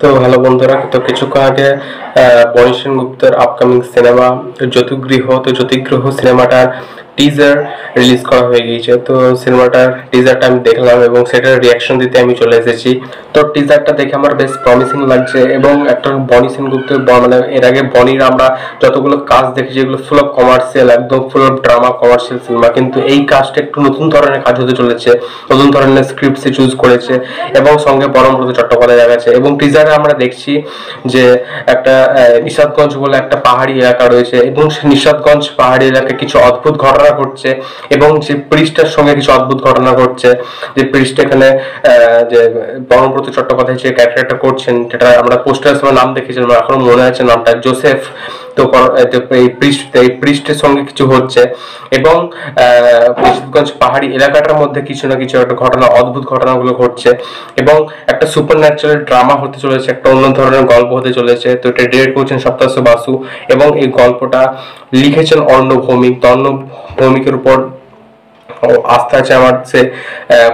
তো হ্যালো বন্ধুরা তো কিছুক্ষণ আগে আহ, বনি সেনগুপ্তের আপকামিং সিনেমা জ্যোতিগৃহ তো জ্যোতিগ্রহ সিনেমাটার টিজার রিলিজ করা হয়ে গিয়েছে। তো সিনেমাটার টিজারটা আমি দেখলাম এবং সেটার রিয়াকশন দিতে আমি চলে এসেছি। তো টিজারটা দেখে আমার বেশ প্রমিসিং লাগছে এবং একটা বনি সেনগুপ্তের ব- মানে এর আগে বনির আমরা যতগুলো কাজ দেখেছি, এগুলো ফুল অফ কমার্শিয়াল একদম full of drama commercial cinema কিন্তু এই কাজটা একটু নতুন ধরনের কাজ হতে চলেছে, নতুন ধরনের স্ক্রিপ্ট সে চুজ করেছে এবং সঙ্গে পরমব্রত চট্টোপাধ্যায় দেখাচ্ছে। এবং টিজারে আমরা দেখছি যে একটা নিষাদগঞ্জ বলে একটা পাহাড়ি এলাকা রয়েছে এবং নিষাদগঞ্জ পাহাড়ি এলাকায় কিছু অদ্ভুত ঘটনা ঘটছে এবং যে পৃষ্ঠার সঙ্গে কিছু অদ্ভুত ঘটনা ঘটছে। যে পৃষ্ঠ এখানে যে পরমব্রত চট্টোপাধ্যায় যে ক্যারেক্টারটা করছেন, সেটা আমরা পোস্টার নাম দেখেছিলাম, এখনও মনে আছে নামটা জোসেফ তো পর- এ তো এই পৃষ্ঠ এই পৃষ্ঠের সঙ্গে কিছু হচ্ছে এবং আহ, পাহাড়ি এলাকাটার মধ্যে কিছু না কিছু একটা ঘটনা অদ্ভুত ঘটনাগুলো ঘটছে এবং একটা সুপার ন্যাচারাল ড্রামা হতে চলেছে একটা অন্য ধরনের গল্প হতে চলেছে। তো এটা ডিরেক্ট করছেন সপ্তাহ বাসু এবং এই গল্পটা লিখেছেন অর্ণব ভৌমিক। তো অর্ণব ভৌমিকের উপর আস্থা আছে আমার সে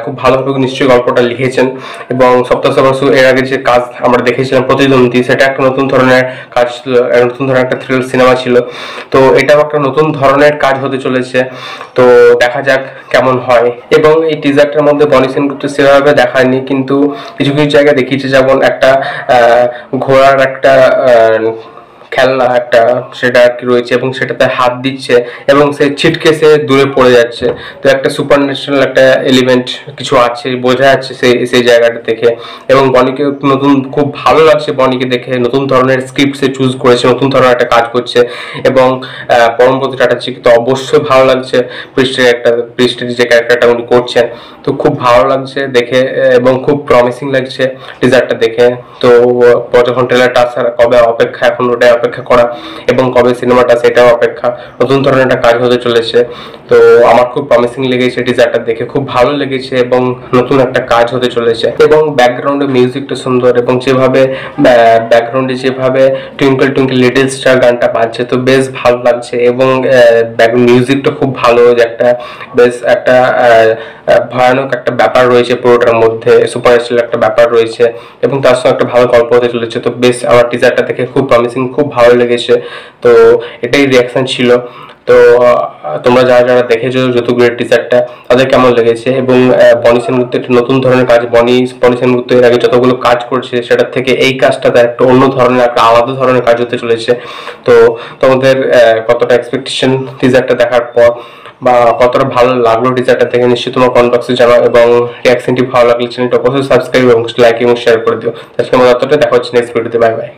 খুব ভালোভাবে নিশ্চয়ই গল্পটা লিখেছেন। এবং সপ্তাহ বাসু এর আগে যে কাজ আমরা দেখেছিলাম, প্রতিদ্বন্দ্বী, সেটা একটা নতুন ধরনের কাজ ছিল নতুন ধরনের একটা থ্রিল সিনেমা ছিল। তো এটাও একটা নতুন ধরনের কাজ হতে চলেছে। তো দেখা যাক কেমন হয়। এবং এই টিজারটার মধ্যে বনি সেনগুপ্ত সেভাবে দেখায়নি, কিন্তু কিছু কিছু জায়গায় দেখিয়েছে যেমন একটা ঘোড়ার একটা খেলনা একটা সেটা আর কি রয়েছে এবং সেটাতে হাত দিচ্ছে এবং সে ছিটকে সে দূরে পড়ে যাচ্ছে। তো একটা সুপার ন্যাচারাল একটা এলিমেন্ট কিছু আছে, বোঝা যাচ্ছে সেই সেই জায়গাটা থেকে এবং বনিকে নতুন, খুব ভালো লাগছে বনিকে দেখে। নতুন ধরনের স্ক্রিপ্ট সে চুজ করেছে, নতুন ধরনের একটা কাজ করছে এবং পরমপতি চ্যাটার্জিকে তো অবশ্যই ভালো লাগছে পৃষ্ঠের একটা, পৃষ্ঠের যে ক্যারেক্টারটা উনি করছেন। তো খুব ভালো লাগছে দেখে এবং খুব প্রমিসিং লাগছে টিজারটা দেখে। তো যখন ট্রেলারটা আসার কবে অপেক্ষা এখন ওটাই অপেক্ষা করা এবং কবে সিনেমাটা সেটাও অপেক্ষা। নতুন ধরনের একটা কাজ হতে চলেছে। তো আমার খুব প্রমিসিং লেগেছে টিজারটা দেখে, খুব ভালো লেগেছে এবং নতুন একটা কাজ হতে চলেছে এবং ব্যাকগ্রাউন্ডে মিউজিকটা সুন্দর এবং যেভাবে ব্যাকগ্রাউন্ডে যেভাবে টুইঙ্কল টুইঙ্কল লিটল স্টার গানটা বাজছে তো বেশ ভালো লাগছে এবং মিউজিকটা খুব ভালো যে একটা বেশ একটা ভয়ানক একটা ব্যাপার রয়েছে পুরোটার মধ্যে সুপার একটা ব্যাপার রয়েছে এবং তার সঙ্গে একটা ভালো গল্প হতে চলেছে তো বেশ আমার টিজারটা দেখে খুব প্রমিসিং খুব ভালো লেগেছে তো এটাই রিয়াকশন ছিল। তো তোমরা যারা যারা দেখেছ যতুগুড়ের টিজারটা তাদের কেমন লেগেছে? এবং বনি সেনগুপ্ত একটা নতুন ধরনের কাজ, বনি বনি সেনগুপ্ত এর আগে যতগুলো কাজ করছে, সেটার থেকে এই কাজটা তার একটা অন্য ধরনের, একটা আলাদা ধরনের কাজ হতে চলেছে। তো, তোমাদের কতটা এক্সপেকটেশন টিজারটা দেখার পর, বা কতটা ভালো লাগল টিজারটা থেকে নিশ্চয়ই তোমার কমেন্ট বক্সে জানাও, এবং রিয়াকশনটি ভালো লাগলে চ্যানেলটা অবশ্যই সাবস্ক্রাইব এবং লাইক এবং শেয়ার করে দিও। আজকে আমার অতটা দেখা হচ্ছে নেক্সট ভিডিওতে বাই বাই